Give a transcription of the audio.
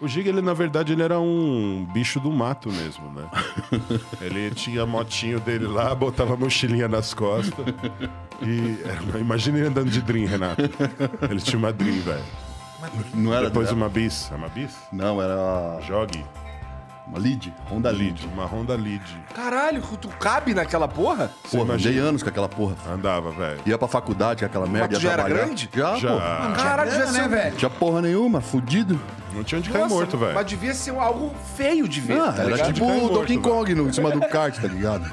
O Giga, ele, na verdade, ele era um bicho do mato mesmo, né? ele tinha a motinho dele lá, botava a mochilinha nas costas. E era- imagina ele andando de Dream, Renato. Ele tinha uma Dream, velho. Não era Depois dela. uma Bis. É uma Bis? Não, era Jogue. uma lead, Honda lead. Lead. Uma Honda Lead. Caralho, tu cabe naquela porra? Porra, andei anos com aquela porra. Andava, velho. Ia pra faculdade com aquela merda. tu ia já era grande? Já, Já. pô. Caralho, devia ser né, um- velho? Tinha porra nenhuma, fudido. Não tinha onde cair Nossa, morto, velho. Mas devia ser algo feio de ver, Ah, tá era ligado? tipo o Donkey Kong no, em cima do kart, tá ligado?